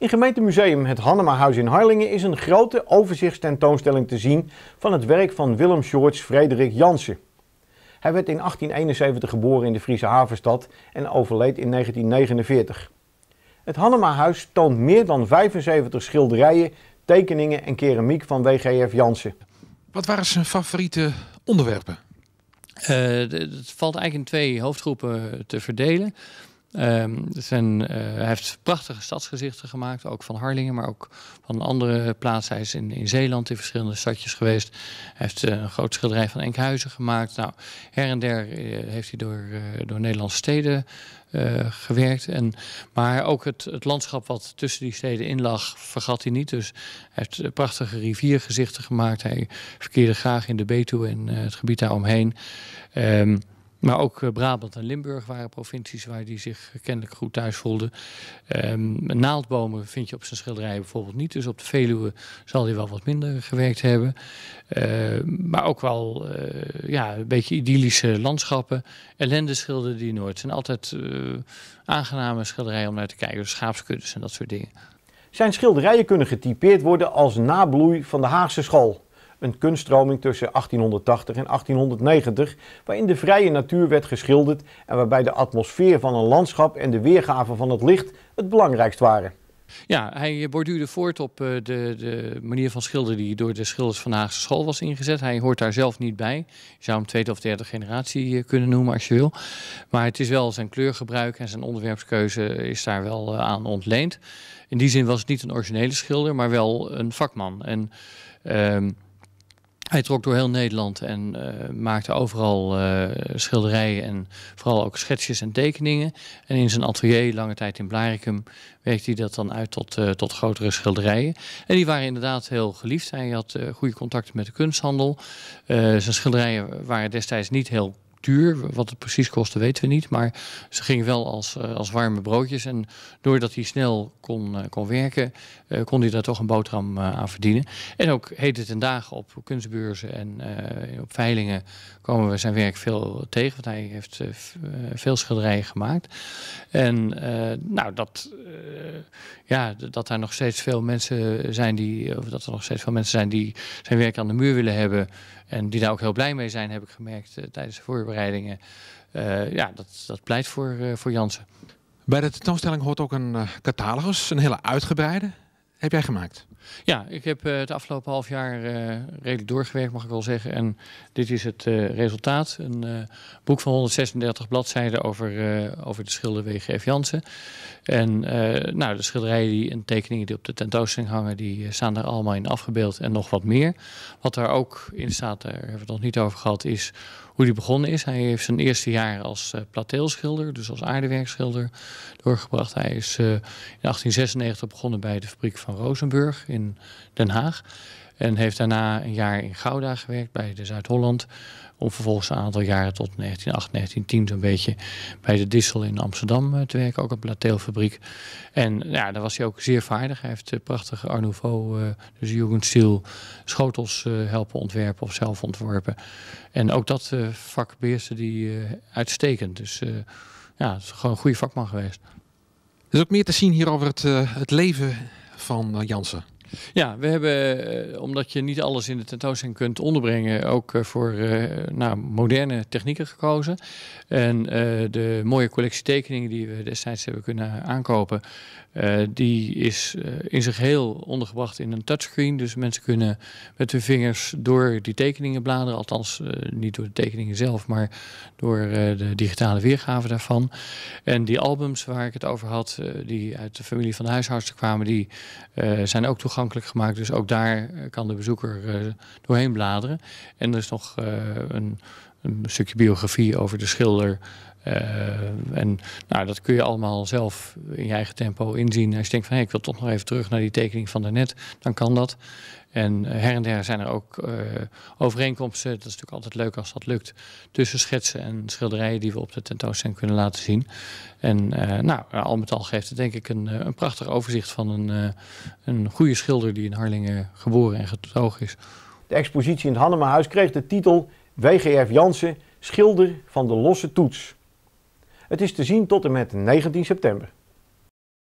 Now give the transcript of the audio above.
In gemeentemuseum Het Hannemahuis in Harlingen is een grote overzichtstentoonstelling te zien van het werk van Willem George Frederik Jansen. Hij werd in 1871 geboren in de Friese havenstad en overleed in 1949. Het Hannemahuis toont meer dan 75 schilderijen, tekeningen en keramiek van WGF Jansen. Wat waren zijn favoriete onderwerpen? Uh, het valt eigenlijk in twee hoofdgroepen te verdelen. Um, zijn, uh, hij heeft prachtige stadsgezichten gemaakt, ook van Harlingen, maar ook van andere plaatsen. Hij is in, in Zeeland in verschillende stadjes geweest. Hij heeft uh, een groot schilderij van Enkhuizen gemaakt. Nou, her en der uh, heeft hij door, door Nederlandse steden gewerkt. En, maar ook het, het landschap wat tussen die steden in lag, vergat hij niet. Dus hij heeft prachtige riviergezichten gemaakt. Hij verkeerde graag in de Betuwe en het gebied daaromheen. Um, maar ook eh, Brabant en Limburg waren provincies waar hij zich kennelijk goed thuis voelde. Um, naaldbomen vind je op zijn schilderijen bijvoorbeeld niet. Dus op de Veluwe zal hij wel wat minder gewerkt hebben. Uh, maar ook wel uh, ja, een beetje idyllische landschappen. Ellende schilderde die nooit. Het zijn altijd uh, aangename schilderijen om naar te kijken. Dus schaapskuddes en dat soort dingen. Zijn schilderijen kunnen getypeerd worden als nabloei van de Haagse school een kunststroming tussen 1880 en 1890, waarin de vrije natuur werd geschilderd en waarbij de atmosfeer van een landschap en de weergave van het licht het belangrijkst waren. Ja, hij borduurde voort op eh, de, de manier van schilderen die door de schilders van Haagse school was ingezet. Hij hoort daar zelf niet bij. Je zou hem tweede of derde generatie eh, kunnen noemen als je wil. Maar het is wel zijn kleurgebruik en zijn onderwerpskeuze is daar wel eh, aan ontleend. In die zin was het niet een originele schilder, maar wel een vakman. En... Uh, hij trok door heel Nederland en uh, maakte overal uh, schilderijen en vooral ook schetsjes en tekeningen. En in zijn atelier, lange tijd in Blaricum, werkte hij dat dan uit tot, uh, tot grotere schilderijen. En die waren inderdaad heel geliefd. Hij had goede contacten met de kunsthandel. zijn schilderijen waren destijds niet heel duur. Wat het precies kostte weten we niet. Maar ze gingen wel als, uh, als warme broodjes. En doordat hij snel kon, uh, kon werken, uh, kon hij daar toch een boterham aan verdienen. En ook heden ten dagen op kunstbeurzen en op veilingen komen we zijn werk veel tegen. Want hij heeft veel schilderijen gemaakt. En nou, dat, ja, dat er nog steeds veel mensen zijn die, of dat er nog steeds veel mensen zijn die zijn werk aan de muur willen hebben. En die daar ook heel blij mee zijn, heb ik gemerkt uh, tijdens de voorbereidingen. Uh, ja, dat, dat pleit voor, uh, voor Jansen. Bij de tentoonstelling hoort ook een catalogus, een hele uitgebreide. Heb jij gemaakt? Ja, ik heb uh, het afgelopen half jaar uh, redelijk doorgewerkt, mag ik wel zeggen. En dit is het uh, resultaat. Een boek van 136 bladzijden over, over de schilder W.G.F. Jansen. En nou, de schilderijen die, en tekeningen die op de tentoonstelling hangen, die staan daar allemaal in afgebeeld en nog wat meer. Wat daar ook in staat, daar hebben we het nog niet over gehad, is hoe hij begonnen is. Hij heeft zijn eerste jaar als plateelschilder, dus als aardewerkschilder, doorgebracht. Hij is in 1896 begonnen bij de fabriek van Rozenburg in Den Haag. En heeft daarna een jaar in Gouda gewerkt bij de Zuid-Holland. Om vervolgens een aantal jaren tot 1908, 1910 zo'n beetje bij de Dissel in Amsterdam eh, te werken. Ook op een teelfabriek. En ja, daar was hij ook zeer vaardig. Hij heeft prachtige Art Nouveau, uh, dus Jugendstil, schotels helpen ontwerpen of zelf ontworpen. En ook dat uh, vak beheerste die uitstekend. Dus ja, het is gewoon een goede vakman geweest. Er is ook meer te zien hier over het leven van Jansen. Ja, we hebben, eh, omdat je niet alles in de tentoonstelling kunt onderbrengen, ook eh, voor uh, nou, moderne technieken gekozen. En de mooie collectie tekeningen die we destijds hebben kunnen aankopen, die is in zich heel ondergebracht in een touchscreen. Dus mensen kunnen met hun vingers door die tekeningen bladeren. Althans, niet door de tekeningen zelf, maar door de digitale weergave daarvan. En die albums waar ik het over had, die uit de familie van de huishoudster kwamen, die zijn ook toegankelijk gemaakt. Dus ook daar eh, kan de bezoeker uh, doorheen bladeren. En er is nog uh, een, een, stukje biografie over de schilder. Uh, en nou, dat kun je allemaal zelf in je eigen tempo inzien. Als je denkt van hey, ik wil toch nog even terug naar die tekening van daarnet, dan kan dat. En her en der zijn er ook uh, overeenkomsten. Dat is natuurlijk altijd leuk als dat lukt. Tussen schetsen en schilderijen die we op de tentoonstelling kunnen laten zien. En nou, al met al geeft het denk ik een, een prachtig overzicht van een, een goede schilder die in Harlingen geboren en getogen is. De expositie in het Hannemahuis kreeg de titel WGF Jansen, schilder van de losse toets. Het is te zien tot en met 19 september.